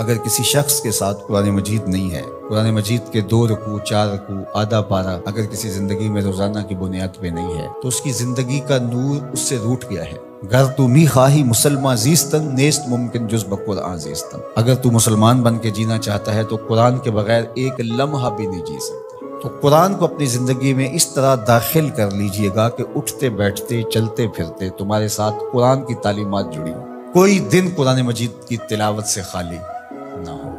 اگر کسی شخص کے ساتھ قرآن مجید نہیں ہے، قرآن مجید کے دو رکو چار رکو آدھا پارا اگر کسی زندگی میں روزانہ کی بنیاد پہ نہیں ہے، تو اس کی زندگی کا نور اس سے روٹ گیا ہے۔ گر تو می خواہی مسلمان زیستن نیست ممکن جز بقرآن زیستن اگر تو مسلمان بن کے جینا چاہتا ہے، تو قرآن کے بغیر ایک لمحہ بھی نہیں جی سکتا۔ تو قرآن کو اپنی زندگی میں اس طرح داخل کر لیجیے گا کہ اٹھتے، بیٹھتے، چلتے، پھرتے تمہارے ساتھ قرآن کی تعلیمات جڑی ہوں۔ کوئی دن قرآن مجید کی تلاوت سے خالی No.